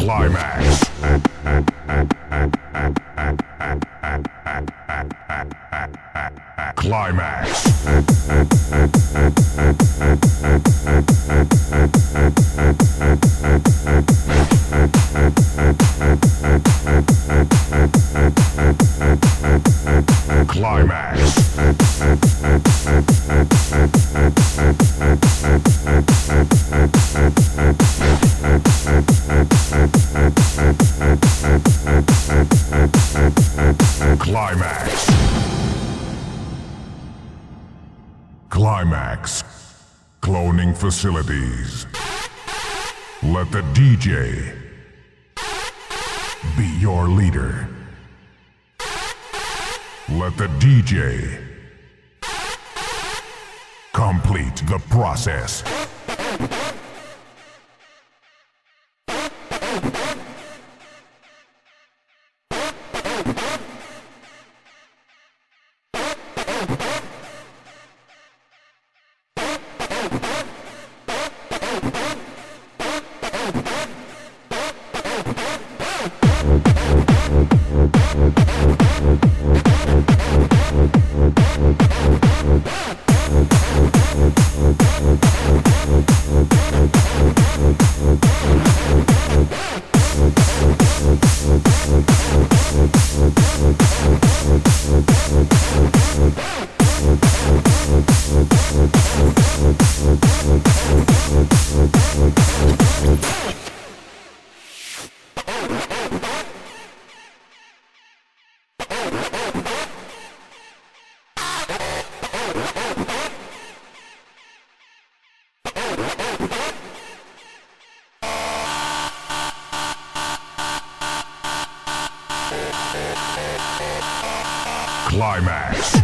Climax. Climax. Climax. Climax. Cloning facilities. Let the DJ be your leader. Let the DJ complete the process. Climax.